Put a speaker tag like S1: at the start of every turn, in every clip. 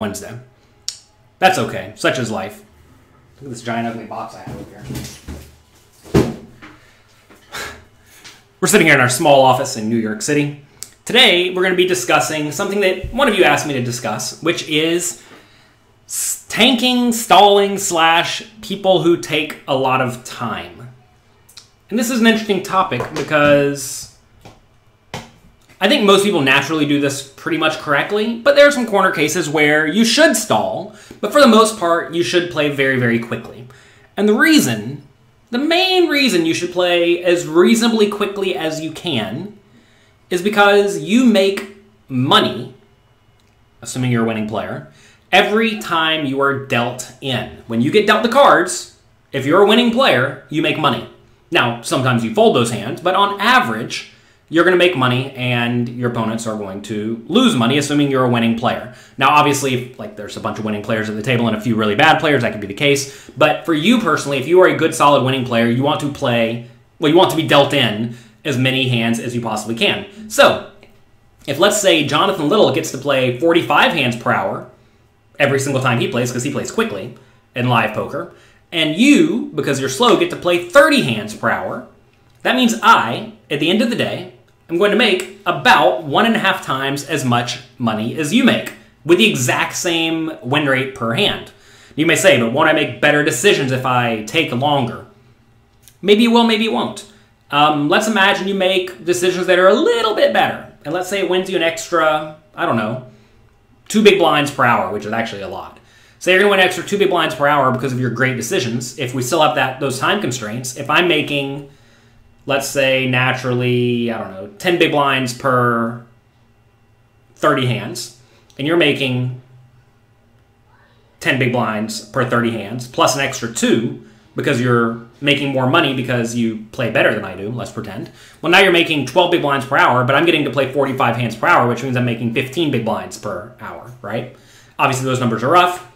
S1: Wednesday. That's okay. Such is life. Look at this giant ugly box I have over here. We're sitting here in our small office in New York City. Today, we're going to be discussing something that one of you asked me to discuss, which is tanking, stalling, slash people who take a lot of time. And this is an interesting topic because I think most people naturally do this pretty much correctly, but there are some corner cases where you should stall, but for the most part, you should play very, very quickly. And the reason, the main reason you should play as reasonably quickly as you can, is because you make money, assuming you're a winning player, every time you are dealt in. When you get dealt the cards, if you're a winning player, you make money. Now, sometimes you fold those hands, but on average, you're going to make money and your opponents are going to lose money assuming you're a winning player. Now obviously if, like there's a bunch of winning players at the table and a few really bad players that could be the case. But for you personally if you are a good solid winning player you want to play well you want to be dealt in as many hands as you possibly can. So if let's say jonathan little gets to play 45 hands per hour every single time he plays because he plays quickly in live poker and you because you're slow get to play 30 hands per hour that means i at the end of the day I'm going to make about one and a half times as much money as you make with the exact same win rate per hand. You may say, but won't I make better decisions if I take longer? Maybe you will, maybe you won't. Um, let's imagine you make decisions that are a little bit better. And let's say it wins you an extra, I don't know, two big blinds per hour, which is actually a lot. Say you're going to win extra two big blinds per hour because of your great decisions. If we still have that those time constraints, if I'm making let's say naturally, I don't know, 10 big blinds per 30 hands, and you're making 10 big blinds per 30 hands, plus an extra two because you're making more money because you play better than I do, let's pretend. Well, now you're making 12 big blinds per hour, but I'm getting to play 45 hands per hour, which means I'm making 15 big blinds per hour, right? Obviously, those numbers are rough.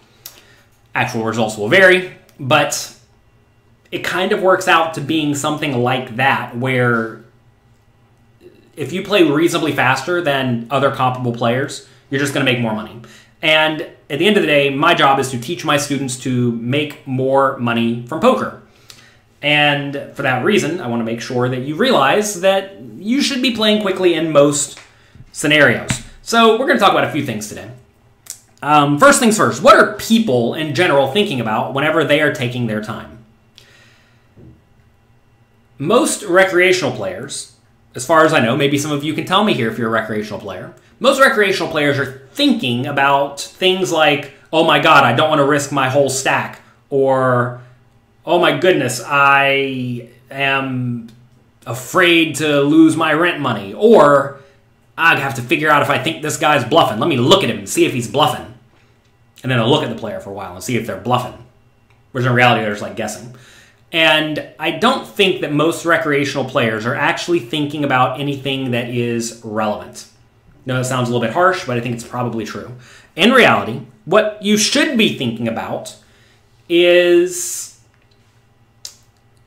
S1: Actual results will vary, but it kind of works out to being something like that, where if you play reasonably faster than other comparable players, you're just going to make more money. And at the end of the day, my job is to teach my students to make more money from poker. And for that reason, I want to make sure that you realize that you should be playing quickly in most scenarios. So, we're going to talk about a few things today. Um, first things first, what are people in general thinking about whenever they are taking their time? Most recreational players, as far as I know, maybe some of you can tell me here if you're a recreational player, most recreational players are thinking about things like, oh my god, I don't want to risk my whole stack, or oh my goodness, I am afraid to lose my rent money, or I have to figure out if I think this guy's bluffing. Let me look at him and see if he's bluffing. And then I'll look at the player for a while and see if they're bluffing. Whereas in reality, they're just like guessing. And I don't think that most recreational players are actually thinking about anything that is relevant. No, that sounds a little bit harsh, but I think it's probably true. In reality, what you should be thinking about is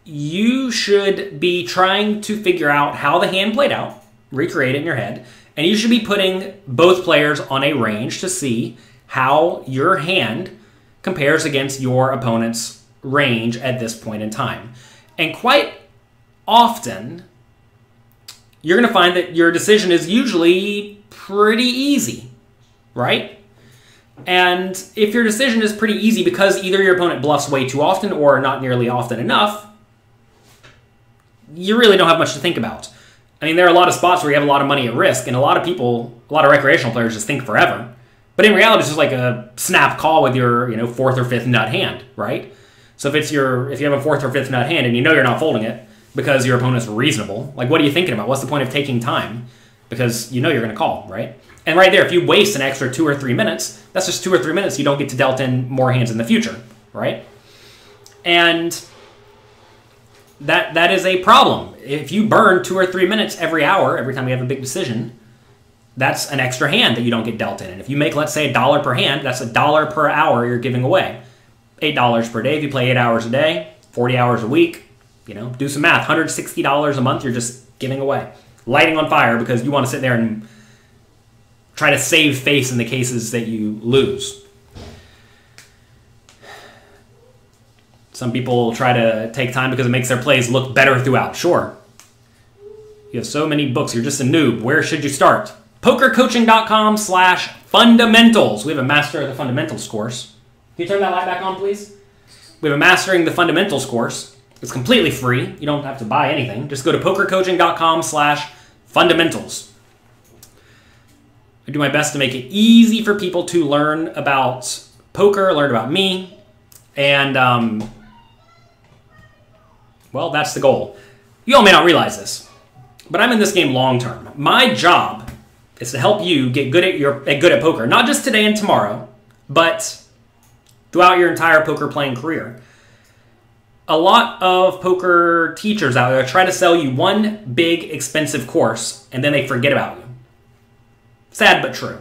S1: you should be trying to figure out how the hand played out, recreate it in your head, and you should be putting both players on a range to see how your hand compares against your opponent's range at this point in time. And quite often, you're going to find that your decision is usually pretty easy, right? And if your decision is pretty easy because either your opponent bluffs way too often or not nearly often enough, you really don't have much to think about. I mean, there are a lot of spots where you have a lot of money at risk, and a lot of people, a lot of recreational players just think forever. But in reality, it's just like a snap call with your, you know, fourth or fifth nut hand, right? So if it's your if you have a fourth or fifth nut hand and you know you're not folding it because your opponent's reasonable, like what are you thinking about? What's the point of taking time? Because you know you're going to call, right? And right there, if you waste an extra two or three minutes, that's just two or three minutes you don't get to dealt in more hands in the future, right? And that that is a problem. If you burn two or three minutes every hour, every time you have a big decision, that's an extra hand that you don't get dealt in. And if you make, let's say, a dollar per hand, that's a dollar per hour you're giving away. $8 per day if you play eight hours a day, 40 hours a week. You know, do some math. $160 a month you're just giving away. Lighting on fire because you want to sit there and try to save face in the cases that you lose. Some people try to take time because it makes their plays look better throughout. Sure. You have so many books. You're just a noob. Where should you start? PokerCoaching.com slash fundamentals. We have a Master of the Fundamentals course. Can you turn that light back on, please? We have a Mastering the Fundamentals course. It's completely free. You don't have to buy anything. Just go to pokercoaching.com slash fundamentals. I do my best to make it easy for people to learn about poker, learn about me, and um, well, that's the goal. You all may not realize this, but I'm in this game long term. My job is to help you get good at your good at poker, not just today and tomorrow, but throughout your entire poker playing career. A lot of poker teachers out there try to sell you one big expensive course and then they forget about you. Sad but true.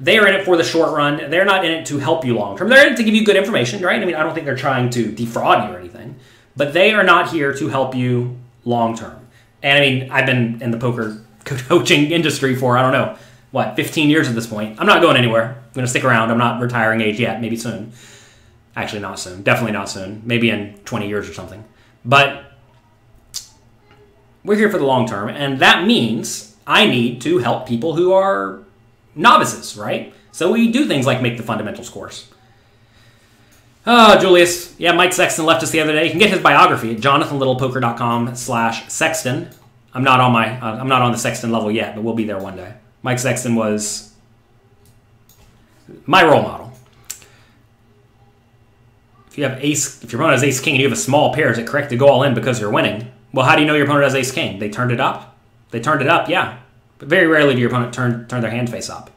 S1: They are in it for the short run. They're not in it to help you long term. They're in it to give you good information, right? I mean, I don't think they're trying to defraud you or anything, but they are not here to help you long term. And I mean, I've been in the poker coaching industry for, I don't know, what, 15 years at this point. I'm not going anywhere. I'm going to stick around. I'm not retiring age yet, maybe soon. Actually, not soon. Definitely not soon. Maybe in 20 years or something. But we're here for the long term, and that means I need to help people who are novices, right? So we do things like make the fundamentals course. Oh, Julius. Yeah, Mike Sexton left us the other day. You can get his biography at jonathanlittlepoker.com slash Sexton. I'm not on my uh, I'm not on the Sexton level yet, but we'll be there one day. Mike Sexton was my role model. If you have ace, if your opponent has ace king and you have a small pair, is it correct to go all in because you're winning? Well, how do you know your opponent has ace king? They turned it up. They turned it up, yeah. But very rarely do your opponent turn turn their hand face up.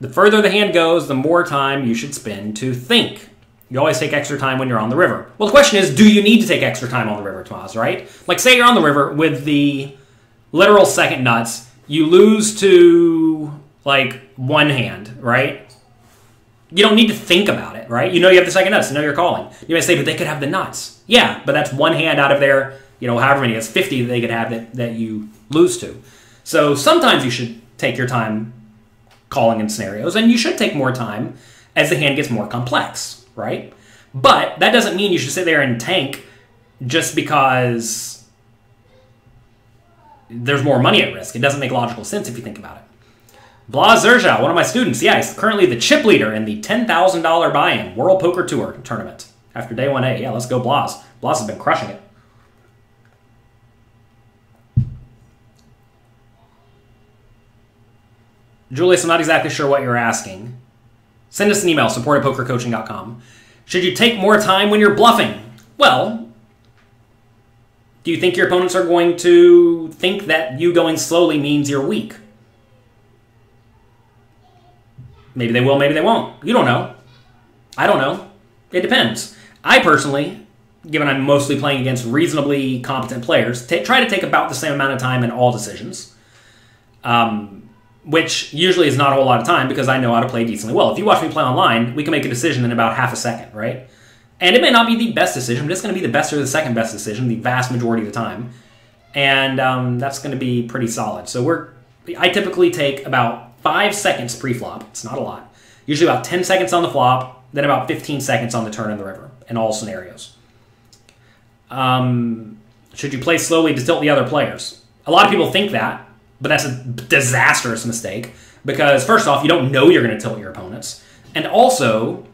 S1: The further the hand goes, the more time you should spend to think. You always take extra time when you're on the river. Well, the question is, do you need to take extra time on the river, Tomas, right? Like, say you're on the river with the literal second nuts, you lose to, like, one hand, right? You don't need to think about it, right? You know you have the second nuts, you know you're calling. You may say, but they could have the nuts. Yeah, but that's one hand out of their, you know, however many, it's 50 that they could have that, that you lose to. So sometimes you should take your time calling in scenarios, and you should take more time as the hand gets more complex, right? But that doesn't mean you should sit there and tank just because there's more money at risk. It doesn't make logical sense if you think about it. Blas Zerjav, one of my students, yeah, he's currently the chip leader in the $10,000 buy-in World Poker Tour tournament after day 1A. Yeah, let's go Blas. Blas has been crushing it. Julius, I'm not exactly sure what you're asking. Send us an email, support at pokercoaching.com. Should you take more time when you're bluffing? Well, do you think your opponents are going to think that you going slowly means you're weak? Maybe they will, maybe they won't. You don't know. I don't know. It depends. I personally, given I'm mostly playing against reasonably competent players, t- try to take about the same amount of time in all decisions. Um, which usually is not a whole lot of time because I know how to play decently well. If you watch me play online, we can make a decision in about half a second, right? And it may not be the best decision, but it's going to be the best or the second best decision the vast majority of the time, and um, that's going to be pretty solid. So we're I typically take about five seconds pre-flop. It's not a lot. Usually about ten seconds on the flop, then about fifteen seconds on the turn in the river in all scenarios. Um, should you play slowly to tilt the other players? A lot of people think that, but that's a disastrous mistake because first off, you don't know you're going to tilt your opponents, and also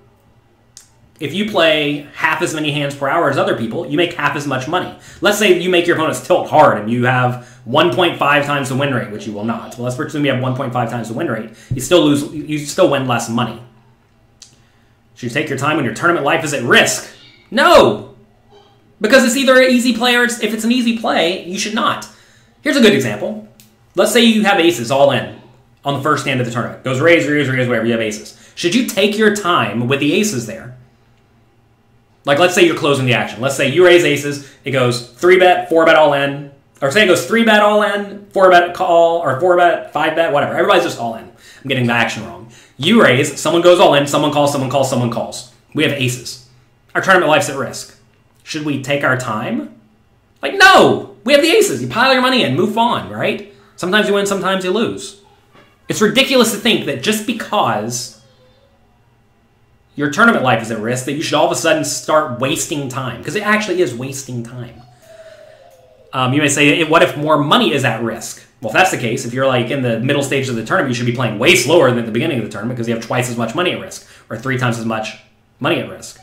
S1: if you play half as many hands per hour as other people, you make half as much money. Let's say you make your opponents tilt hard and you have 1.5 times the win rate, which you will not. Well, let's presume you have 1.5 times the win rate. You still lose. You still win less money. Should you take your time when your tournament life is at risk? No, because it's either an easy play or it's, if it's an easy play, you should not. Here's a good example. Let's say you have aces all in on the first hand of the tournament. Goes raise, raise, raise, whatever. You have aces. Should you take your time with the aces there? Like, let's say you're closing the action. Let's say you raise aces. It goes three bet, four bet all in. Or say it goes three bet all in, four bet call, or four bet, five bet, whatever. Everybody's just all in. I'm getting the action wrong. You raise, someone goes all in, someone calls, someone calls, someone calls. We have aces. Our tournament life's at risk. Should we take our time? Like, no! We have the aces. You pile your money in, move on, right? Sometimes you win, sometimes you lose. It's ridiculous to think that just because your tournament life is at risk, that you should all of a sudden start wasting time because it actually is wasting time. Um, you may say, what if more money is at risk? Well, if that's the case, if you're like in the middle stage of the tournament, you should be playing way slower than at the beginning of the tournament because you have twice as much money at risk or three times as much money at risk.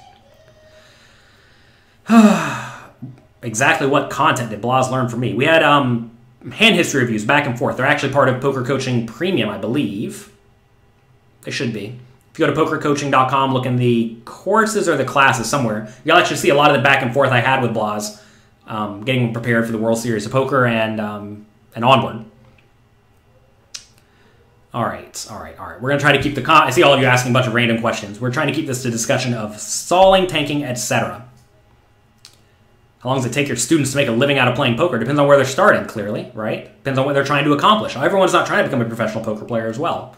S1: exactly what content did Blas learn from me? We had um, hand history reviews back and forth. They're actually part of Poker Coaching Premium, I believe. They should be. If you go to pokercoaching.com, look in the courses or the classes somewhere, you'll actually see a lot of the back and forth I had with Blas, um, getting prepared for the World Series of Poker and um, and onward. All right, all right, all right. We're gonna try to keep the. I see all of you asking a bunch of random questions. We're trying to keep this to discussion of stalling, tanking, etc. How long does it take your students to make a living out of playing poker? Depends on where they're starting, clearly, right? Depends on what they're trying to accomplish. Everyone's not trying to become a professional poker player as well.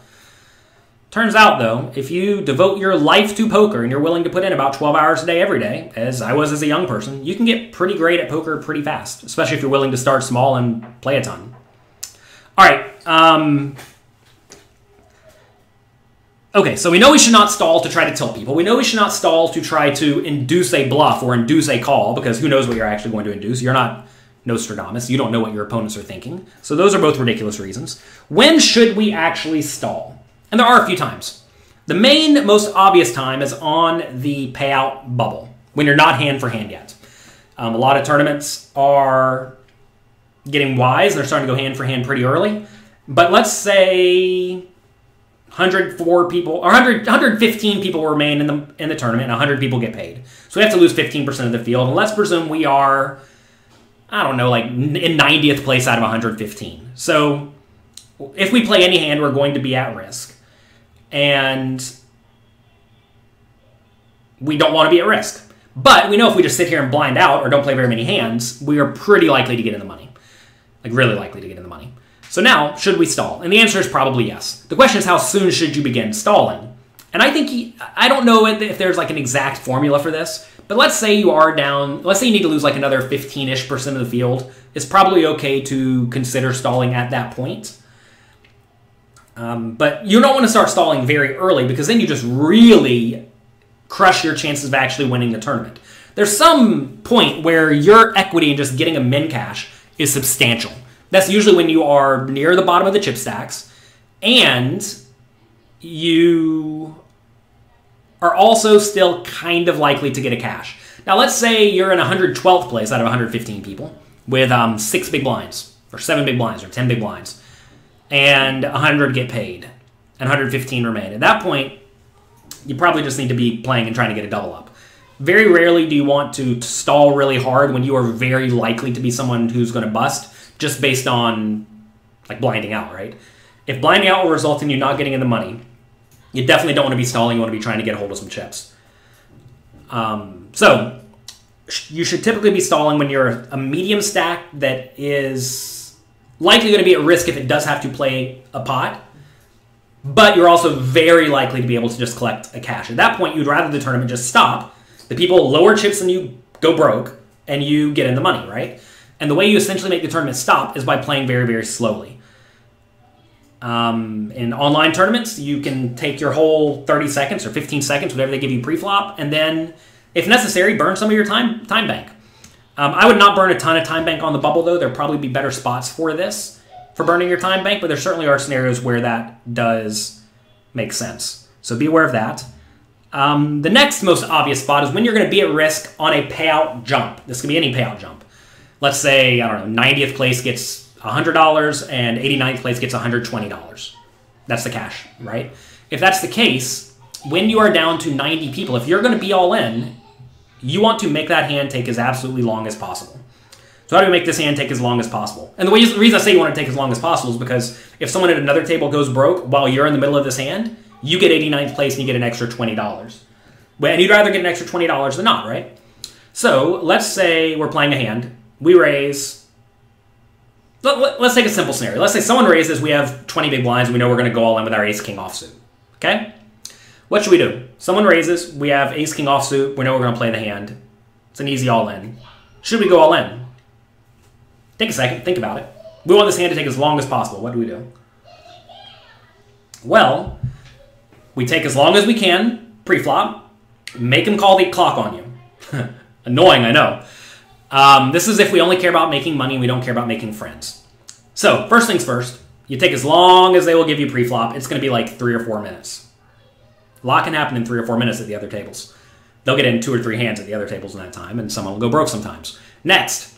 S1: Turns out, though, if you devote your life to poker and you're willing to put in about 12 hours a day every day, as I was as a young person, you can get pretty great at poker pretty fast, especially if you're willing to start small and play a ton. All right. Um, okay, so we know we should not stall to try to tilt people. We know we should not stall to try to induce a bluff or induce a call, because who knows what you're actually going to induce. You're not Nostradamus. You don't know what your opponents are thinking. So those are both ridiculous reasons. When should we actually stall? And there are a few times. The main, most obvious time is on the payout bubble, when you're not hand for hand yet. Um, a lot of tournaments are getting wise. They're starting to go hand for hand pretty early. But let's say 104 people, or 100, 115 people remain in the, in the tournament, and 100 people get paid. So we have to lose 15% of the field. And let's presume we are, I don't know, like in 90th place out of 115. So if we play any hand, we're going to be at risk and we don't want to be at risk. But we know if we just sit here and blind out or don't play very many hands, we are pretty likely to get in the money. Like, really likely to get in the money. So now, should we stall? And the answer is probably yes. The question is, how soon should you begin stalling? And I think, he, I don't know if there's like an exact formula for this, but let's say you are down, let's say you need to lose like another 15 ish percent of the field. It's probably okay to consider stalling at that point. Um, but you don't want to start stalling very early because then you just really crush your chances of actually winning the tournament. There's some point where your equity in just getting a min cash is substantial. That's usually when you are near the bottom of the chip stacks and you are also still kind of likely to get a cash. Now, let's say you're in 112th place out of 115 people with um, six big blinds, or seven big blinds, or 10 big blinds and 100 get paid, and 115 remain. At that point, you probably just need to be playing and trying to get a double up. Very rarely do you want to stall really hard when you are very likely to be someone who's going to bust just based on like blinding out, right? If blinding out will result in you not getting in the money, you definitely don't want to be stalling. You want to be trying to get a hold of some chips. Um, so you should typically be stalling when you're a medium stack that is likely going to be at risk if it does have to play a pot, but you're also very likely to be able to just collect a cash. At that point, you'd rather the tournament just stop. The people lower chips than you go broke, and you get in the money, right? And the way you essentially make the tournament stop is by playing very, very slowly. Um, in online tournaments, you can take your whole 30 seconds or 15 seconds, whatever they give you pre-flop, and then, if necessary, burn some of your time time bank. Um, I would not burn a ton of time bank on the bubble, though. There'd probably be better spots for this, for burning your time bank, but there certainly are scenarios where that does make sense. So be aware of that. Um, the next most obvious spot is when you're going to be at risk on a payout jump. This could be any payout jump. Let's say, I don't know, 90th place gets $100 and 89th place gets $120. That's the cash, right? If that's the case, when you are down to 90 people, if you're going to be all in, you want to make that hand take as absolutely long as possible. So how do we make this hand take as long as possible? And the, way, the reason I say you want to take as long as possible is because if someone at another table goes broke while you're in the middle of this hand, you get 89th place and you get an extra $20. And you'd rather get an extra $20 than not, right? So let's say we're playing a hand. We raise. Let, us take a simple scenario. Let's say someone raises. We have 20 big blinds. And we know we're going to go all in with our ace king offsuit. Okay? What should we do? Someone raises. We have ace king offsuit. We know we're going to play the hand. It's an easy all in. Should we go all in? Take a second. Think about it. We want this hand to take as long as possible. What do we do? Well, we take as long as we can pre-flop, make him call the clock on you. Annoying, I know. Um, this is if we only care about making money and we don't care about making friends. So, first things first, you take as long as they will give you pre-flop. It's going to be like three or four minutes. A lot can happen in three or four minutes at the other tables. They'll get in two or three hands at the other tables in that time, and someone will go broke sometimes. Next,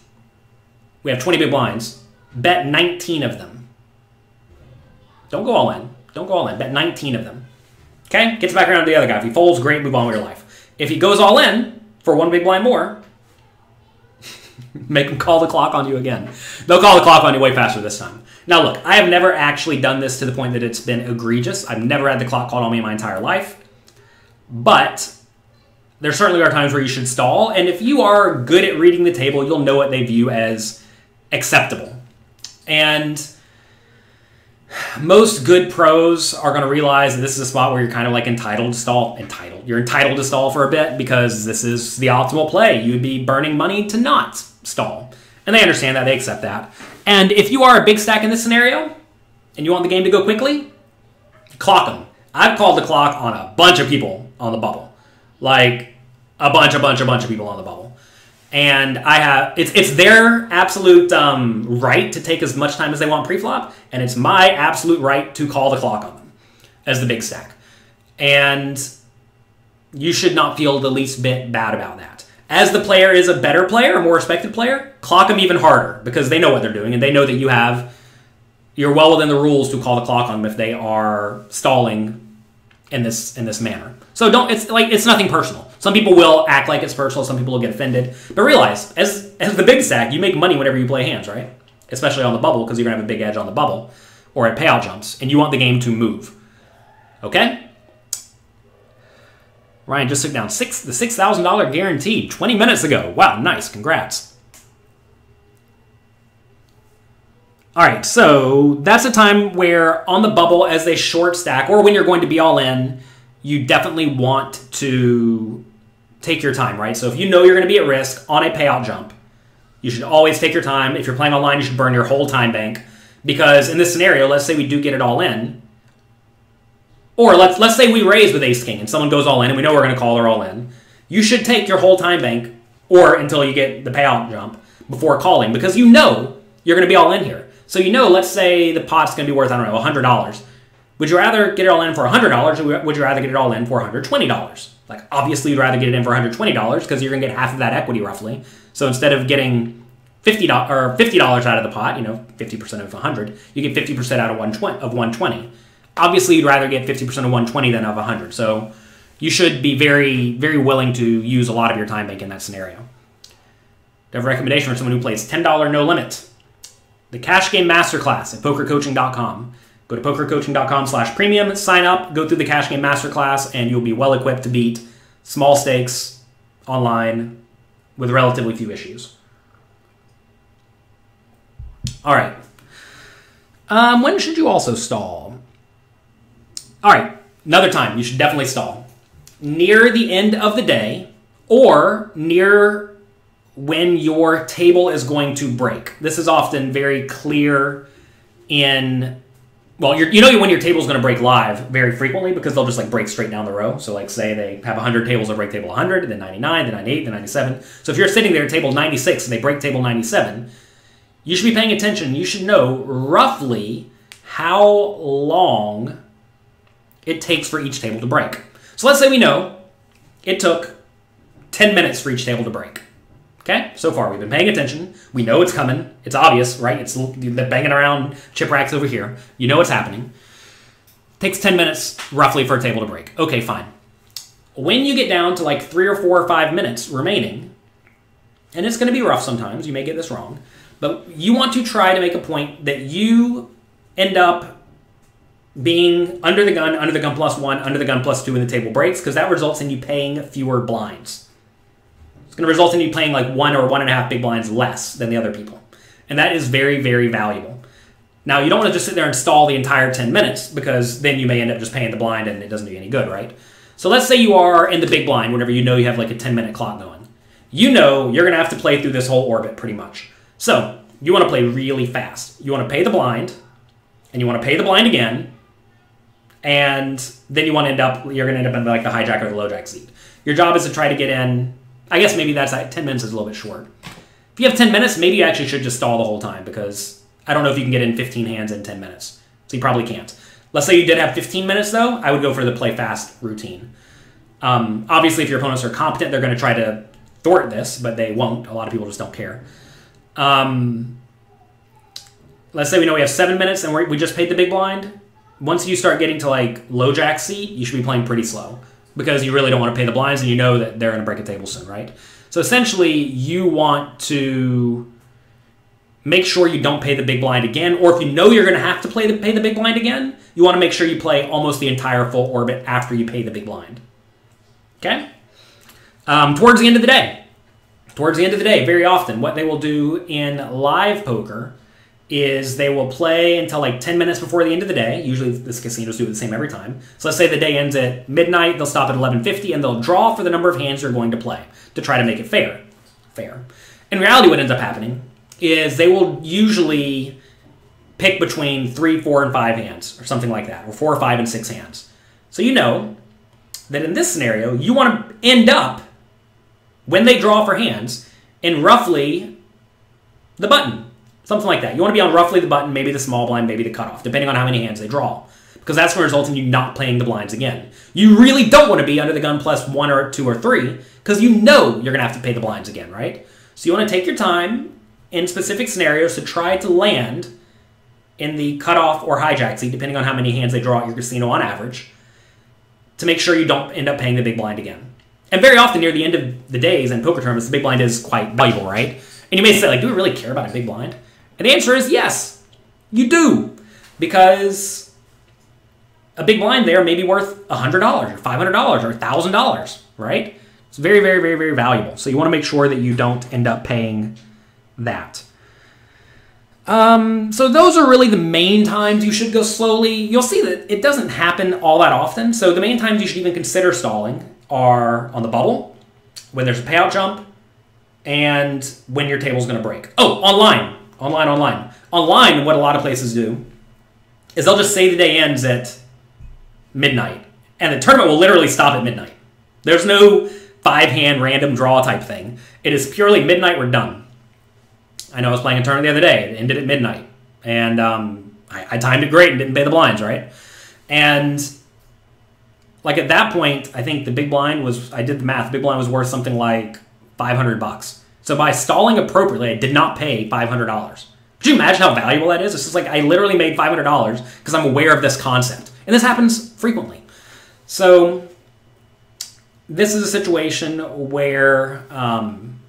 S1: we have 20 big blinds. Bet 19 of them. Don't go all in. Don't go all in. Bet 19 of them. Okay? Gets back around to the other guy. If he folds, great, move on with your life. If he goes all in for one big blind more, make him call the clock on you again. They'll call the clock on you way faster this time. Now, look, I have never actually done this to the point that it's been egregious. I've never had the clock called on me in my entire life. But there certainly are times where you should stall. And if you are good at reading the table, you'll know what they view as acceptable. And most good pros are going to realize that this is a spot where you're kind of like entitled to stall. Entitled. You're entitled to stall for a bit because this is the optimal play. You'd be burning money to not stall. And they understand that, they accept that. And if you are a big stack in this scenario and you want the game to go quickly, clock them. I've called the clock on a bunch of people on the bubble. Like a bunch, a bunch, a bunch of people on the bubble. And I have it's it's their absolute um, right to take as much time as they want pre-flop, and it's my absolute right to call the clock on them as the big stack. And you should not feel the least bit bad about that. As the player is a better player, a more respected player, clock them even harder because they know what they're doing and they know that you have you're well within the rules to call the clock on them if they are stalling in this in this manner. So don't it's like it's nothing personal. Some people will act like it's personal, some people will get offended. But realize, as as the big stack, you make money whenever you play hands, right? Especially on the bubble, because you're gonna have a big edge on the bubble or at payout jumps, and you want the game to move. Okay? Ryan just took down six the six thousand dollar guaranteed 20 minutes ago. Wow, nice, congrats. All right, so that's a time where on the bubble, as they short stack, or when you're going to be all in, you definitely want to take your time, right? So if you know you're going to be at risk on a payout jump, you should always take your time. If you're playing online, you should burn your whole time bank because in this scenario, let's say we do get it all in, or let's let's say we raise with ace king and someone goes all in and we know we're going to call her all in. You should take your whole time bank or until you get the payout jump before calling because you know you're going to be all in here. So you know, let's say the pot's going to be worth I don't know hundred dollars. Would you rather get it all in for hundred dollars, or would you rather get it all in for hundred twenty dollars? Like obviously, you'd rather get it in for hundred twenty dollars because you're going to get half of that equity roughly. So instead of getting fifty dollars or fifty dollars out of the pot, you know, fifty percent of hundred, you get fifty percent out of one twenty of one twenty. Obviously, you'd rather get fifty percent of one twenty than of hundred. So you should be very, very willing to use a lot of your time bank in that scenario. I have a recommendation for someone who plays $10 no limit. The Cash Game Masterclass at pokercoaching.com. Go to pokercoaching.com slash premium, sign up, go through the Cash Game Masterclass, and you'll be well equipped to beat small stakes online with relatively few issues. All right. Um, when should you also stall? All right, another time you should definitely stall. Near the end of the day or near when your table is going to break. This is often very clear in well, you know when your table is going to break live very frequently because they'll just like break straight down the row. So like say they have 100 tables, they'll break table 100, then 99, then 98, then 97. So if you're sitting there at table 96 and they break table 97, you should be paying attention. You should know roughly how long it takes for each table to break. So let's say we know it took 10 minutes for each table to break. Okay, so far we've been paying attention. We know it's coming. It's obvious, right? It's banging around chip racks over here. You know what's happening. It Takes 10 minutes roughly for a table to break. Okay, fine. When you get down to like three or four or five minutes remaining, and it's going to be rough sometimes, you may get this wrong, but you want to try to make a point that you end up being under the gun, under the gun plus one, under the gun plus two, and the table breaks, because that results in you paying fewer blinds. It's going to result in you playing like one or one and a half big blinds less than the other people. And that is very, very valuable. Now, you don't want to just sit there and stall the entire 10 minutes because then you may end up just paying the blind and it doesn't do you any good, right? So let's say you are in the big blind whenever you know you have like a 10 minute clock going. You know you're going to have to play through this whole orbit pretty much. So you want to play really fast. You want to pay the blind and you want to pay the blind again and then you want to end up you're going to end up in like the hijack or the low jack seat. Your job is to try to get in. I guess maybe that's like 10 minutes is a little bit short. If you have 10 minutes, maybe you actually should just stall the whole time because I don't know if you can get in 15 hands in 10 minutes. So you probably can't. Let's say you did have 15 minutes though, I would go for the play fast routine. Um, obviously, if your opponents are competent, they're going to try to thwart this, but they won't. A lot of people just don't care. Um, let's say we know we have seven minutes and we just paid the big blind. Once you start getting to like low jack seat, you should be playing pretty slow because you really don't want to pay the blinds and you know that they're going to break a table soon, right? So essentially, you want to make sure you don't pay the big blind again, or if you know you're going to have to play the, pay the big blind again, you want to make sure you play almost the entire full orbit after you pay the big blind. Okay? Um, towards the end of the day, towards the end of the day, very often, what they will do in live poker is they will play until like 10 minutes before the end of the day. Usually this casinos do the same every time. So let's say the day ends at midnight, they'll stop at 11:50 and they'll draw for the number of hands you're going to play to try to make it fair. Fair. In reality what ends up happening is they will usually pick between 3, 4 and 5 hands or something like that, or 4 or 5 and 6 hands. So you know that in this scenario, you want to end up when they draw for hands in roughly the button Something like that. You want to be on roughly the button, maybe the small blind, maybe the cutoff, depending on how many hands they draw. Because that's going to result in you not playing the blinds again. You really don't want to be under the gun plus one or two or three, because you know you're going to have to pay the blinds again, right? So you want to take your time in specific scenarios to try to land in the cutoff or hijack seat, depending on how many hands they draw at your casino on average, to make sure you don't end up paying the big blind again. And very often near the end of the days in poker tournaments, the big blind is quite valuable, right? And you may say, like, do we really care about a big blind? And the answer is yes, you do. Because a big blind there may be worth $100 or $500 or $1,000, right? It's very, very, very, very valuable. So you want to make sure that you don't end up paying that. Um, so those are really the main times you should go slowly. You'll see that it doesn't happen all that often. So the main times you should even consider stalling are on the bubble, when there's a payout jump, and when your table's going to break. Oh, online. Online, online. Online, what a lot of places do is they'll just say the day ends at midnight, and the tournament will literally stop at midnight. There's no five hand random draw type thing. It is purely midnight, we're done. I know I was playing a tournament the other day, it ended at midnight, and um, I, I timed it great and didn't pay the blinds, right? And like at that point, I think the big blind was, I did the math, the big blind was worth something like 500 bucks. So by stalling appropriately, I did not pay $500. Could you imagine how valuable that is? It's just like I literally made $500 because I'm aware of this concept. And this happens frequently. So this is a situation where um,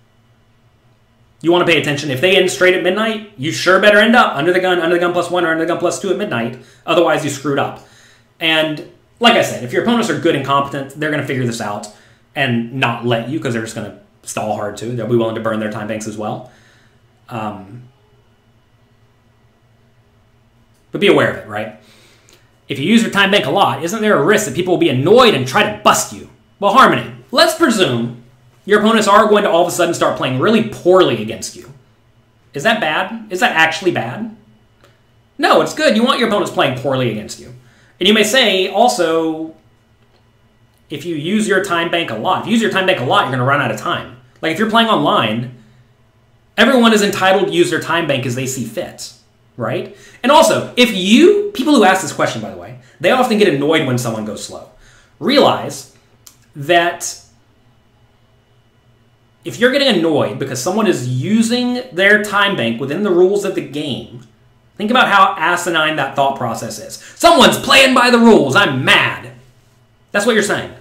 S1: you want to pay attention. If they end straight at midnight, you sure better end up under the gun, under the gun plus one, or under the gun plus two at midnight. Otherwise, you screwed up. And like I said, if your opponents are good and competent, they're going to figure this out and not let you because they're just going to stall hard too. They'll be willing to burn their time banks as well. Um, but be aware of it, right? If you use your time bank a lot, isn't there a risk that people will be annoyed and try to bust you? Well, Harmony, let's presume your opponents are going to all of a sudden start playing really poorly against you. Is that bad? Is that actually bad? No, it's good. You want your opponents playing poorly against you. And you may say also, if you use your time bank a lot, if you use your time bank a lot, you're going to run out of time. Like if you're playing online, everyone is entitled to use their time bank as they see fit, right? And also, if you, people who ask this question, by the way, they often get annoyed when someone goes slow. Realize that if you're getting annoyed because someone is using their time bank within the rules of the game, think about how asinine that thought process is. Someone's playing by the rules. I'm mad. That's what you're saying.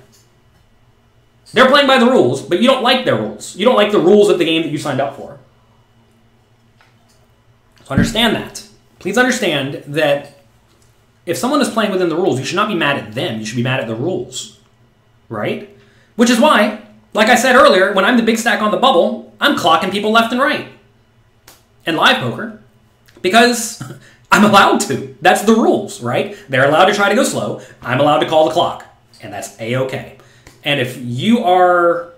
S1: They're playing by the rules, but you don't like their rules. You don't like the rules of the game that you signed up for. So understand that. Please understand that if someone is playing within the rules, you should not be mad at them. You should be mad at the rules. Right? Which is why, like I said earlier, when I'm the big stack on the bubble, I'm clocking people left and right. In live poker. Because I'm allowed to. That's the rules, right? They're allowed to try to go slow. I'm allowed to call the clock. And that's A-OK. And if you are,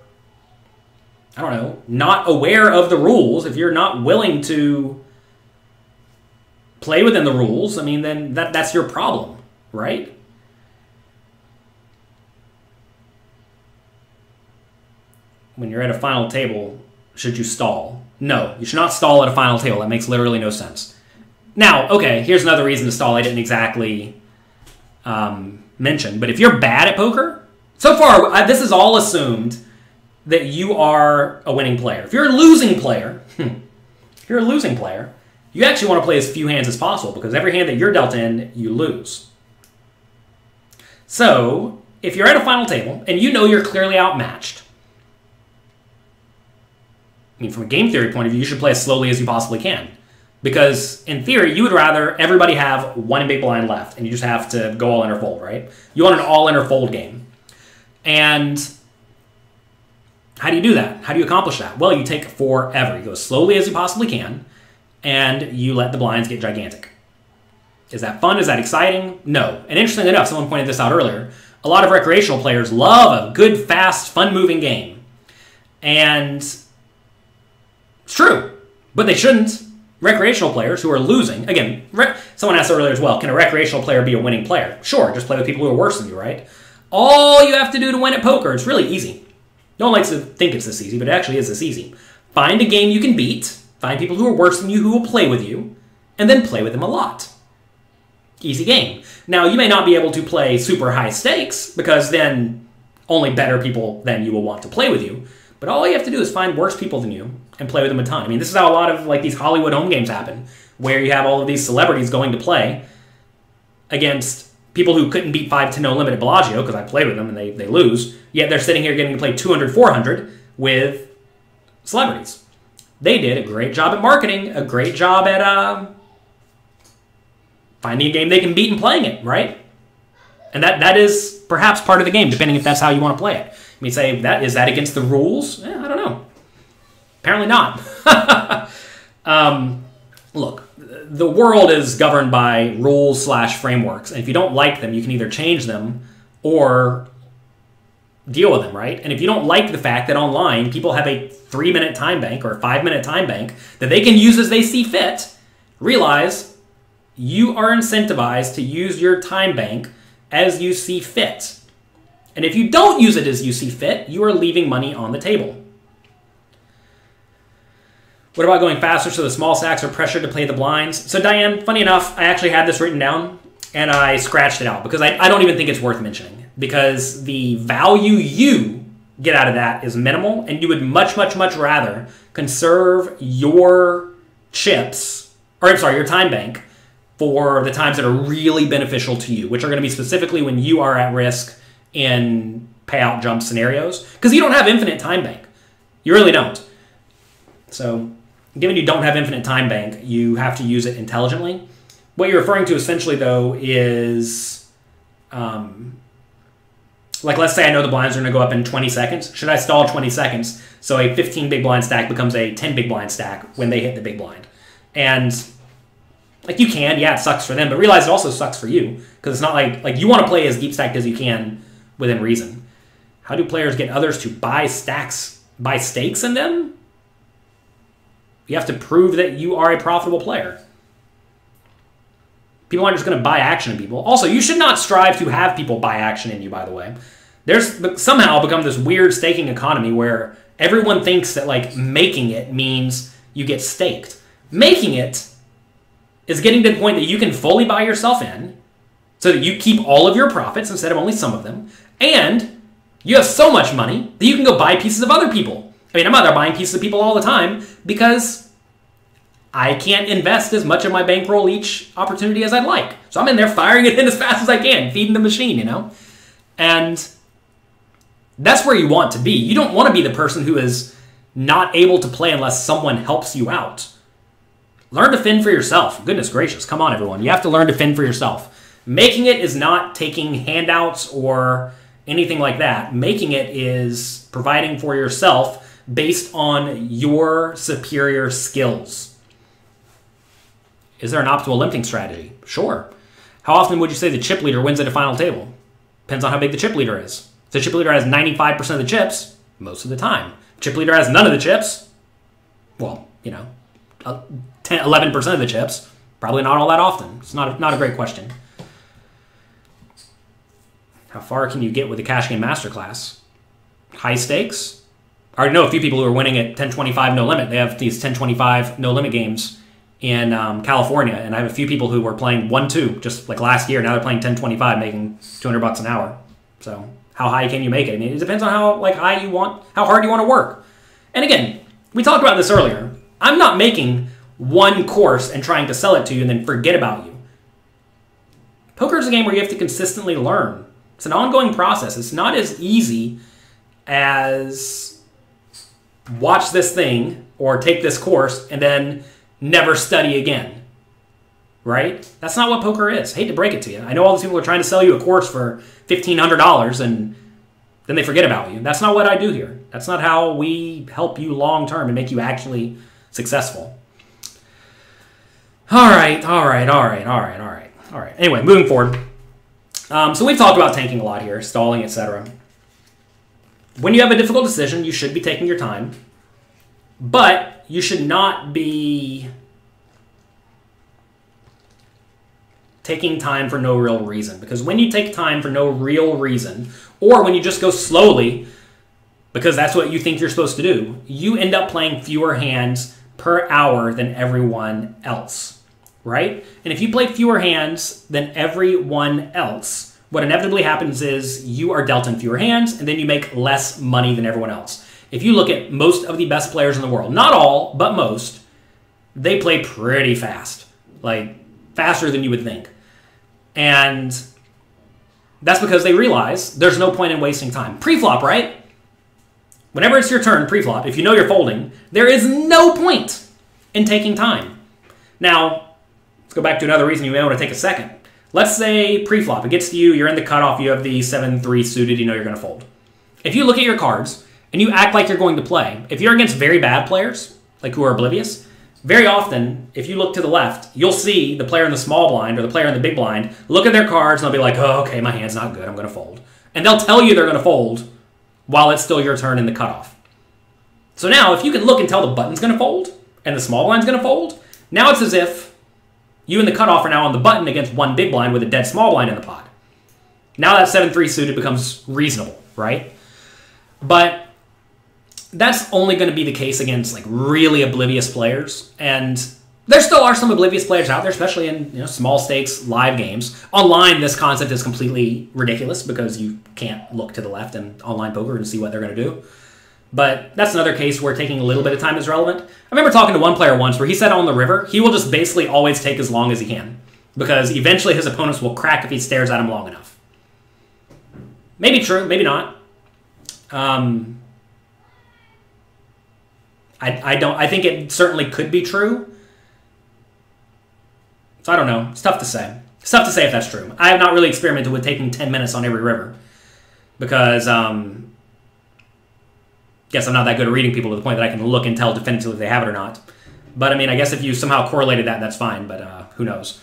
S1: I don't know, not aware of the rules, if you're not willing to play within the rules, I mean, then that, that's your problem, right? When you're at a final table, should you stall? No, you should not stall at a final table. That makes literally no sense. Now, okay, here's another reason to stall I didn't exactly um, mention. But if you're bad at poker, so far, I, this is all assumed that you are a winning player. If you're a losing player, if you're a losing player, you actually want to play as few hands as possible because every hand that you're dealt in, you lose. So, if you're at a final table and you know you're clearly outmatched, I mean, from a game theory point of view, you should play as slowly as you possibly can. Because in theory, you would rather everybody have one big blind left and you just have to go all in or fold, right? You want an all in or fold game. And how do you do that? How do you accomplish that? Well, you take forever. You go as slowly as you possibly can and you let the blinds get gigantic. Is that fun? Is that exciting? No. And interestingly enough, someone pointed this out earlier. A lot of recreational players love a good, fast, fun moving game. And it's true, but they shouldn't recreational players who are losing. Again, re- someone asked earlier as well can a recreational player be a winning player? Sure, just play with people who are worse than you, right? All you have to do to win at poker, it's really easy. No one likes to think it's this easy, but it actually is this easy. Find a game you can beat, find people who are worse than you who will play with you, and then play with them a lot. Easy game. Now, you may not be able to play super high stakes because then only better people than you will want to play with you. But all you have to do is find worse people than you and play with them a ton. I mean, this is how a lot of like these Hollywood home games happen, where you have all of these celebrities going to play against people who couldn't beat 5 to no limit at Bellagio because I played with them and they, they lose. Yet they're sitting here getting to play 200, 400 with celebrities. They did a great job at marketing, a great job at uh, finding a game they can beat and playing it, right? And that, that is perhaps part of the game, depending if that's how you want to play it. I mean, say that is that against the rules? Eh, I don't know. Apparently not. um, look, the world is governed by rules slash frameworks, and if you don't like them, you can either change them or deal with them, right? And if you don't like the fact that online people have a three minute time bank or a five minute time bank that they can use as they see fit, realize you are incentivized to use your time bank as you see fit. And if you don't use it as you see fit, you are leaving money on the table. What about going faster so the small stacks are pressured to play the blinds? So, Diane, funny enough, I actually had this written down and I scratched it out because I, I don't even think it's worth mentioning because the value you get out of that is minimal and you would much, much, much rather conserve your chips, or I'm sorry, your time bank for the times that are really beneficial to you, which are going to be specifically when you are at risk in payout jump scenarios because you don't have infinite time bank. You really don't. So given you don't have infinite time bank, you have to use it intelligently. What you're referring to essentially, though, is um, like let's say I know the blinds are going to go up in 20 seconds. Should I stall 20 seconds so a 15 big blind stack becomes a 10 big blind stack when they hit the big blind? And like you can, yeah, it sucks for them, but realize it also sucks for you because it's not like like you want to play as deep stacked as you can within reason. How do players get others to buy stacks, buy stakes in them? You have to prove that you are a profitable player. People aren't just going to buy action in people. Also, you should not strive to have people buy action in you, by the way. There's somehow become this weird staking economy where everyone thinks that like making it means you get staked. Making it is getting to the point that you can fully buy yourself in so that you keep all of your profits instead of only some of them. And you have so much money that you can go buy pieces of other people. I mean, I'm out there buying pieces of people all the time because I can't invest as much of my bankroll each opportunity as I'd like. So I'm in there firing it in as fast as I can, feeding the machine, you know? And that's where you want to be. You don't want to be the person who is not able to play unless someone helps you out. Learn to fend for yourself. Goodness gracious. Come on, everyone. You have to learn to fend for yourself. Making it is not taking handouts or anything like that. Making it is providing for yourself based on your superior skills. Is there an optimal limiting strategy? Sure. How often would you say the chip leader wins at a final table? Depends on how big the chip leader is. If the chip leader has 95% of the chips, most of the time. If chip leader has none of the chips, well, you know, uh, 10, 11% of the chips, probably not all that often. It's not a, not a great question. How far can you get with the cash game masterclass? High stakes, I already know a few people who are winning at 1025 no limit. They have these 1025 no limit games in um, California, and I have a few people who were playing one two just like last year. Now they're playing 1025, making 200 bucks an hour. So how high can you make it? I mean, it depends on how like high you want, how hard you want to work. And again, we talked about this earlier. I'm not making one course and trying to sell it to you and then forget about you. Poker is a game where you have to consistently learn. It's an ongoing process. It's not as easy as watch this thing or take this course and then never study again. Right? That's not what poker is. I hate to break it to you. I know all these people are trying to sell you a course for $1,500 and then they forget about you. That's not what I do here. That's not how we help you long term and make you actually successful. All right, all right, all right, all right, all right, all right. Anyway, moving forward. Um, so we've talked about tanking a lot here, stalling, etc. When you have a difficult decision, you should be taking your time, but you should not be taking time for no real reason. Because when you take time for no real reason, or when you just go slowly, because that's what you think you're supposed to do, you end up playing fewer hands per hour than everyone else, right? And if you play fewer hands than everyone else, what inevitably happens is you are dealt in fewer hands and then you make less money than everyone else. If you look at most of the best players in the world, not all, but most, they play pretty fast. Like faster than you would think. And that's because they realize there's no point in wasting time. Pre-flop, right? Whenever it's your turn, pre-flop, if you know you're folding, there is no point in taking time. Now, let's go back to another reason you may want to take a second. Let's say pre-flop, it gets to you, you're in the cutoff, you have the 7-3 suited, you know you're going to fold. If you look at your cards and you act like you're going to play, if you're against very bad players, like who are oblivious, very often, if you look to the left, you'll see the player in the small blind or the player in the big blind look at their cards and they'll be like, oh, okay, my hand's not good, I'm going to fold. And they'll tell you they're going to fold while it's still your turn in the cutoff. So now, if you can look and tell the button's going to fold and the small blind's going to fold, now it's as if you and the cutoff are now on the button against one big blind with a dead small blind in the pot. Now that 7 3 suited becomes reasonable, right? But that's only going to be the case against like really oblivious players and there still are some oblivious players out there especially in you know, small stakes live games online this concept is completely ridiculous because you can't look to the left in online poker and see what they're going to do but that's another case where taking a little bit of time is relevant i remember talking to one player once where he said on the river he will just basically always take as long as he can because eventually his opponents will crack if he stares at him long enough maybe true maybe not um, I, I don't I think it certainly could be true. So I don't know. It's tough to say. It's tough to say if that's true. I have not really experimented with taking 10 minutes on every river because um guess I'm not that good at reading people to the point that I can look and tell definitively if they have it or not. But I mean, I guess if you somehow correlated that, that's fine. But uh, who knows?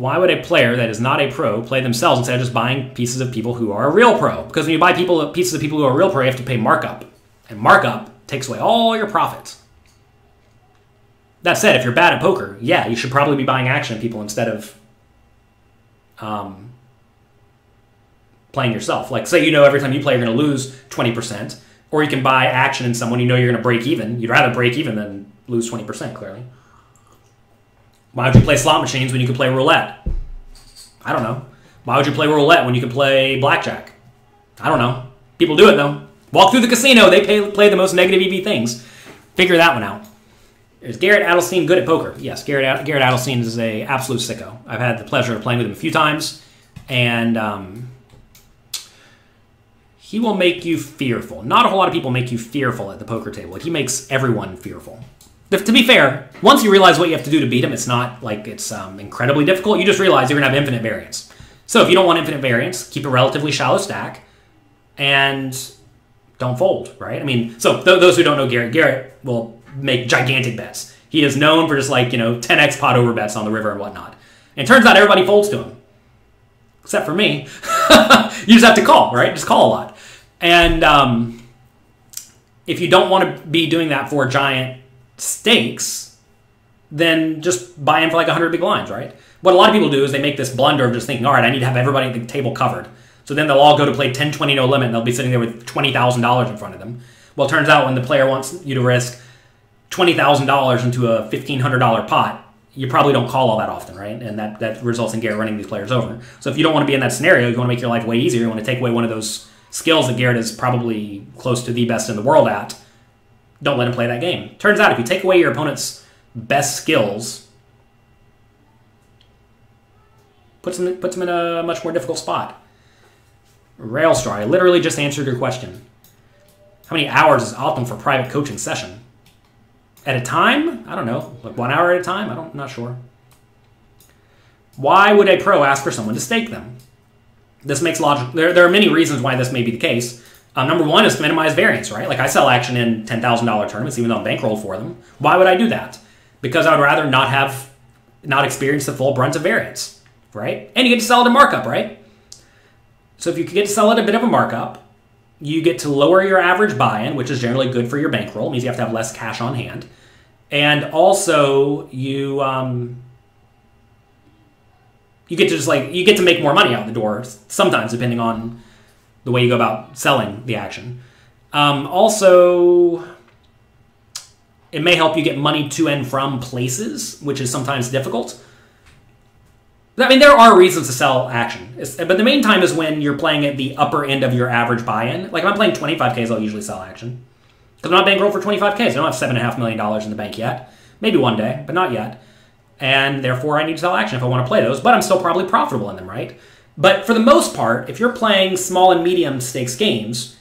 S1: why would a player that is not a pro play themselves instead of just buying pieces of people who are a real pro? Because when you buy people pieces of people who are real pro, you have to pay markup, and markup takes away all your profits. That said, if you're bad at poker, yeah, you should probably be buying action people instead of um, playing yourself. Like, say you know every time you play you're going to lose 20%, or you can buy action in someone you know you're going to break even. You'd rather break even than lose 20%, clearly. Why would you play slot machines when you could play roulette? I don't know. Why would you play roulette when you could play blackjack? I don't know. People do it though. Walk through the casino, they pay, play the most negative EV things. Figure that one out. Is Garrett Adelstein good at poker? Yes, Garrett, Garrett Adelstein is a absolute sicko. I've had the pleasure of playing with him a few times, and um, he will make you fearful. Not a whole lot of people make you fearful at the poker table. He makes everyone fearful to be fair, once you realize what you have to do to beat him, it's not like it's um, incredibly difficult. You just realize you're going to have infinite variance. So if you don't want infinite variance, keep a relatively shallow stack and don't fold, right? I mean, so th- those who don't know Garrett, Garrett will make gigantic bets. He is known for just like, you know, 10x pot over bets on the river and whatnot. And turns out everybody folds to him, except for me. you just have to call, right? Just call a lot. And um, if you don't want to be doing that for giant stakes, then just buy in for like 100 big blinds, right? What a lot of people do is they make this blunder of just thinking, all right, I need to have everybody at the table covered. So then they'll all go to play 10, 20, no limit, and they'll be sitting there with $20,000 in front of them. Well, it turns out when the player wants you to risk $20,000 into a $1,500 pot, you probably don't call all that often, right? And that, that results in Garrett running these players over. So if you don't want to be in that scenario, you want to make your life way easier, you want to take away one of those skills that Garrett is probably close to the best in the world at, don't let him play that game. Turns out if you take away your opponent's best skills, puts him, puts him in a much more difficult spot. Railstraw, I literally just answered your question. How many hours is optimal for private coaching session? At a time? I don't know. Like one hour at a time? I don't, I'm not sure. Why would a pro ask for someone to stake them? This makes logic. There, there are many reasons why this may be the case. Um, number one is to minimize variance, right? Like I sell action in $10,000 tournaments, even though I'm bankrolled for them. Why would I do that? Because I would rather not have, not experience the full brunt of variance, right? And you get to sell at a markup, right? So if you get to sell at a bit of a markup, you get to lower your average buy-in, which is generally good for your bankroll. It means you have to have less cash on hand, and also you um, you get to just like you get to make more money out the door sometimes, depending on the way you go about selling the action. Um, also, it may help you get money to and from places, which is sometimes difficult. I mean, there are reasons to sell action, but the main time is when you're playing at the upper end of your average buy-in. Like if I'm playing 25ks, I'll usually sell action because I'm not bankrolled for 25ks. I don't have seven and a half million dollars in the bank yet. Maybe one day, but not yet. And therefore, I need to sell action if I want to play those. But I'm still probably profitable in them, right? But for the most part, if you're playing small and medium stakes games,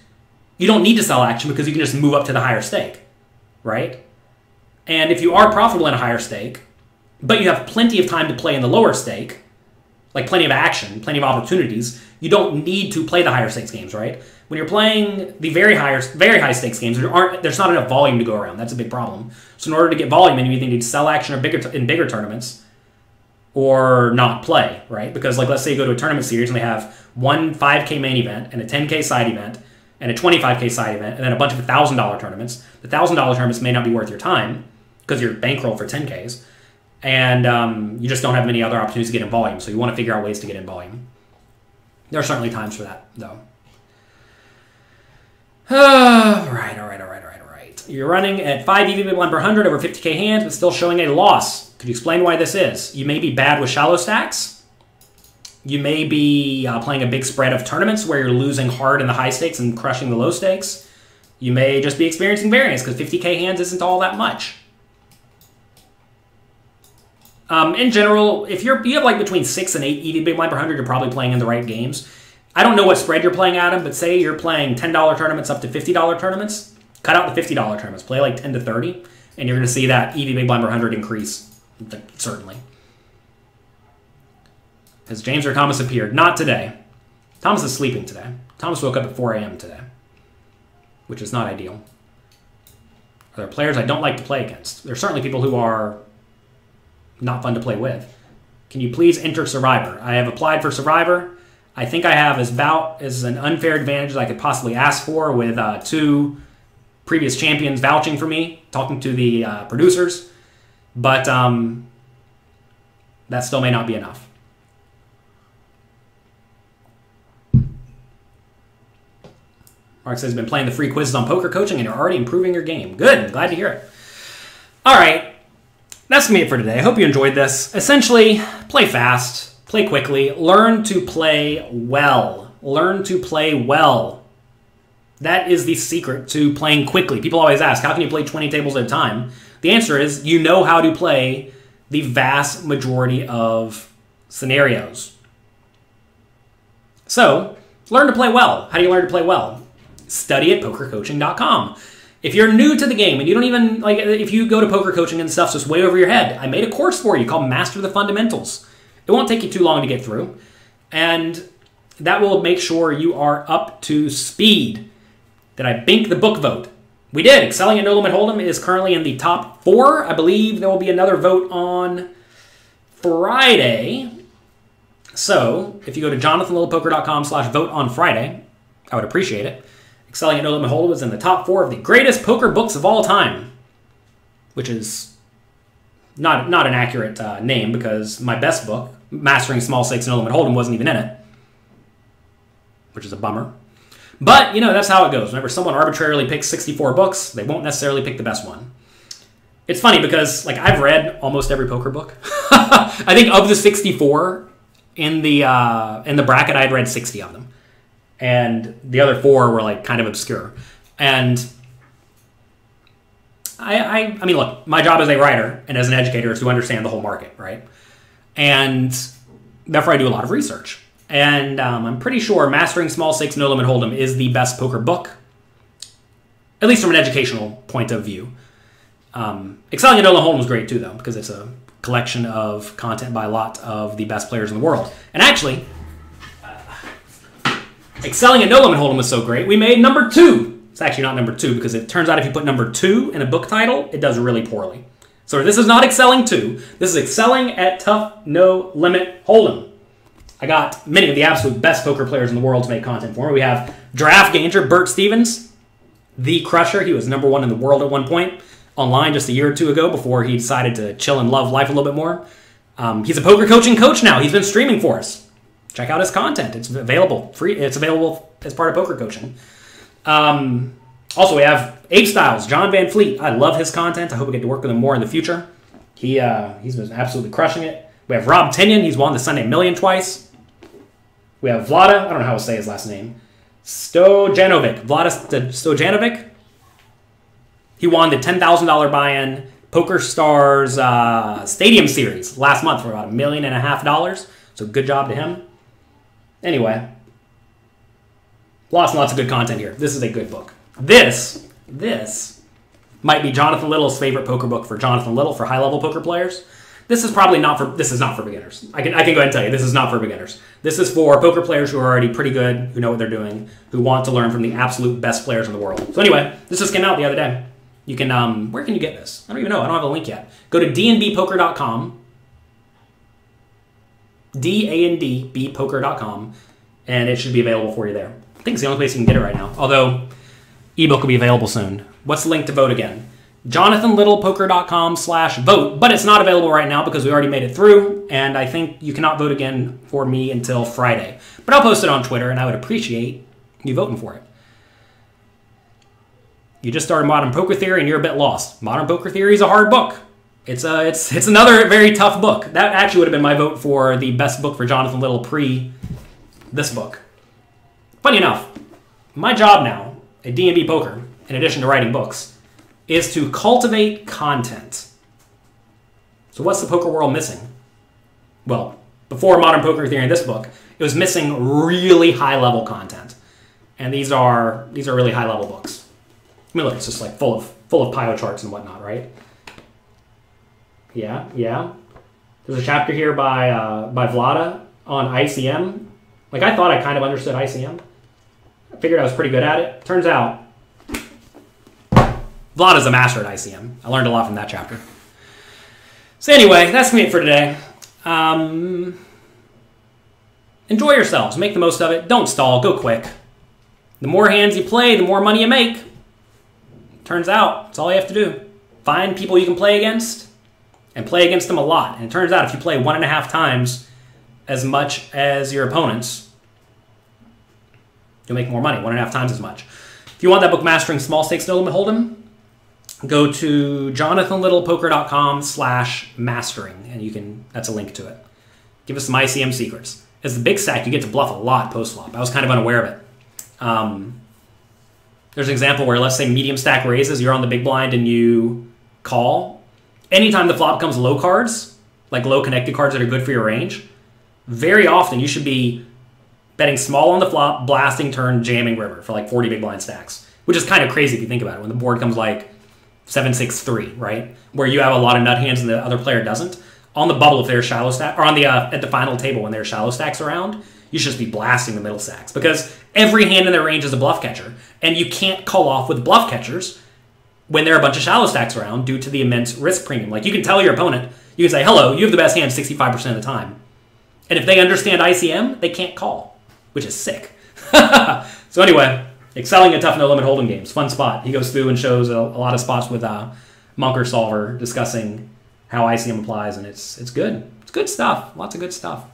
S1: you don't need to sell action because you can just move up to the higher stake, right? And if you are profitable in a higher stake, but you have plenty of time to play in the lower stake, like plenty of action, plenty of opportunities, you don't need to play the higher stakes games, right? When you're playing the very higher, very high stakes games, there aren't there's not enough volume to go around. That's a big problem. So in order to get volume, you either need to sell action or bigger in bigger tournaments, or not play, right? Because like let's say you go to a tournament series and they have one 5K main event and a 10K side event and a 25K side event and then a bunch of thousand dollar tournaments. The thousand dollar tournaments may not be worth your time because you're bankroll for 10Ks and um, you just don't have many other opportunities to get in volume. So you want to figure out ways to get in volume. There are certainly times for that, though. all right, all right, all right, all right, all right. You're running at 5 EV blind per 100 over 50k hands, but still showing a loss. Could you explain why this is? You may be bad with shallow stacks. You may be uh, playing a big spread of tournaments where you're losing hard in the high stakes and crushing the low stakes. You may just be experiencing variance because 50k hands isn't all that much. Um, in general, if you're you have like between six and eight EV big blind per hundred, you're probably playing in the right games. I don't know what spread you're playing, Adam, but say you're playing ten dollar tournaments up to fifty dollar tournaments. Cut out the fifty dollar tournaments. Play like ten to thirty, and you're going to see that EV big blind per hundred increase certainly. Has James or Thomas appeared? Not today. Thomas is sleeping today. Thomas woke up at 4 a.m. today, which is not ideal. Are there players I don't like to play against? There are certainly people who are not fun to play with. Can you please enter Survivor? I have applied for Survivor. I think I have as about as an unfair advantage as I could possibly ask for with uh, two previous champions vouching for me, talking to the uh, producers. But um, that still may not be enough. Mark says, been playing the free quizzes on poker coaching and you're already improving your game. Good. Glad to hear it. All right that's it for today. I hope you enjoyed this. Essentially, play fast, play quickly, learn to play well. Learn to play well. That is the secret to playing quickly. People always ask, how can you play 20 tables at a time? The answer is you know how to play the vast majority of scenarios. So, learn to play well. How do you learn to play well? Study at pokercoaching.com. If you're new to the game and you don't even like, if you go to poker coaching and stuff, just way over your head. I made a course for you called Master the Fundamentals. It won't take you too long to get through, and that will make sure you are up to speed. Did I bink the book vote? We did. Excelling at No Limit Hold'em is currently in the top four. I believe there will be another vote on Friday. So if you go to jonathanlittlepoker.com slash vote on Friday, I would appreciate it. Excelling at No Limit Hold'em was in the top four of the greatest poker books of all time, which is not not an accurate uh, name because my best book, Mastering Small Stakes No Limit Hold'em, wasn't even in it. which is a bummer. But, you know, that's how it goes. Whenever someone arbitrarily picks 64 books, they won't necessarily pick the best one. It's funny because, like, I've read almost every poker book. I think of the 64 in the uh, in the bracket, I had read 60 of them, and the other four were like kind of obscure. And I, I, I mean, look, my job as a writer and as an educator is to understand the whole market, right? And therefore, I do a lot of research. And um, I'm pretty sure Mastering Small Stakes No Limit Hold'em is the best poker book, at least from an educational point of view. Um, Excelling at No Limit Hold'em was great too, though, because it's a collection of content by a lot of the best players in the world. And actually, Excelling at No Limit Hold'em was so great, we made number two. It's actually not number two because it turns out if you put number two in a book title, it does really poorly. So this is not Excelling 2. This is Excelling at Tough No Limit Hold'em. I got many of the absolute best poker players in the world to make content for. Me. We have Draft Ganger, Bert Stevens, the Crusher. He was number one in the world at one point online just a year or two ago before he decided to chill and love life a little bit more. Um, he's a poker coaching coach now. He's been streaming for us. Check out his content. It's available free. It's available as part of poker coaching. Um, also, we have Apestyles, John Van Fleet. I love his content. I hope we get to work with him more in the future. He uh, he's been absolutely crushing it. We have Rob Tinnion. He's won the Sunday Million twice. We have Vlada. I don't know how to say his last name. Stojanovic. Vlada Stojanovic. He won the $10,000 buy-in Poker Stars uh, Stadium Series last month for about a million and a half dollars. So good job to him. Anyway, lots and lots of good content here. This is a good book. This, this might be Jonathan Little's favorite poker book for Jonathan Little for high-level poker players. This is probably not for this is not for beginners. I can I can go ahead and tell you this is not for beginners. This is for poker players who are already pretty good, who know what they're doing, who want to learn from the absolute best players in the world. So anyway, this just came out the other day. You can, um, where can you get this? I don't even know. I don't have a link yet. Go to dnbpoker.com, D-A-N-D-B-poker.com, and it should be available for you there. I think it's the only place you can get it right now. Although, ebook will be available soon. What's the link to vote again? jonathanlittlepoker.com slash vote, but it's not available right now because we already made it through, and I think you cannot vote again for me until Friday. But I'll post it on Twitter, and I would appreciate you voting for it. You just started Modern Poker Theory and you're a bit lost. Modern Poker Theory is a hard book. It's a, it's it's another very tough book. That actually would have been my vote for the best book for Jonathan Little pre this book. Funny enough, my job now at DNB Poker, in addition to writing books, is to cultivate content. So what's the poker world missing? Well, before Modern Poker Theory in this book, it was missing really high level content. And these are these are really high level books. I mean, look, it's just like full of full of pio charts and whatnot, right? Yeah, yeah. There's a chapter here by uh, by Vlada on ICM. Like I thought I kind of understood ICM. I figured I was pretty good at it. Turns out, Vlada's a master at ICM. I learned a lot from that chapter. So anyway, that's me for today. Um, enjoy yourselves. Make the most of it. Don't stall. Go quick. The more hands you play, the more money you make. Turns out, that's all you have to do. Find people you can play against and play against them a lot. And it turns out if you play one and a half times as much as your opponents, you'll make more money, one and a half times as much. If you want that book, Mastering Small Stakes No Limit Hold'em, go to jonathanlittlepoker.com slash mastering, and you can, that's a link to it. Give us some ICM secrets. As the big stack, you get to bluff a lot post-flop. I was kind of unaware of it. Um, there's an example where let's say medium stack raises, you're on the big blind and you call. Anytime the flop comes low cards, like low connected cards that are good for your range, very often you should be betting small on the flop, blasting turn, jamming river for like 40 big blind stacks, which is kind of crazy if you think about it. When the board comes like 7 6 3, right? Where you have a lot of nut hands and the other player doesn't. On the bubble, if there's shallow stack, or on the uh, at the final table when there's shallow stacks around, you should just be blasting the middle stacks because every hand in their range is a bluff catcher, and you can't call off with bluff catchers when there are a bunch of shallow stacks around due to the immense risk premium. Like you can tell your opponent, you can say, "Hello, you have the best hand 65% of the time," and if they understand ICM, they can't call, which is sick. so anyway, excelling at tough no limit hold'em games, fun spot. He goes through and shows a, a lot of spots with uh, Monker Solver discussing how ICM applies, and it's it's good. It's good stuff. Lots of good stuff.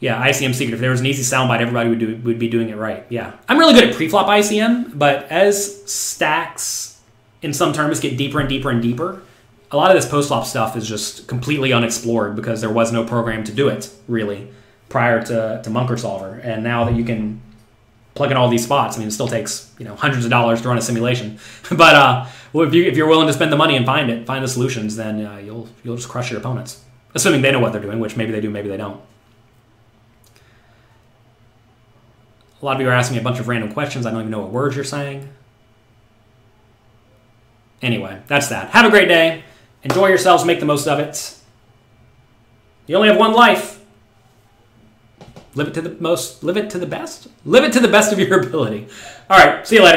S1: Yeah, ICM secret. If there was an easy soundbite, everybody would do would be doing it right. Yeah, I'm really good at preflop ICM, but as stacks in some terms get deeper and deeper and deeper, a lot of this postflop stuff is just completely unexplored because there was no program to do it really prior to to Monker Solver, and now that you can plug in all these spots, I mean, it still takes you know hundreds of dollars to run a simulation, but uh, well, if you if you're willing to spend the money and find it, find the solutions, then uh, you'll you'll just crush your opponents, assuming they know what they're doing, which maybe they do, maybe they don't. A lot of you are asking me a bunch of random questions. I don't even know what words you're saying. Anyway, that's that. Have a great day. Enjoy yourselves. Make the most of it. You only have one life. Live it to the most. Live it to the best. Live it to the best of your ability. All right. See you later.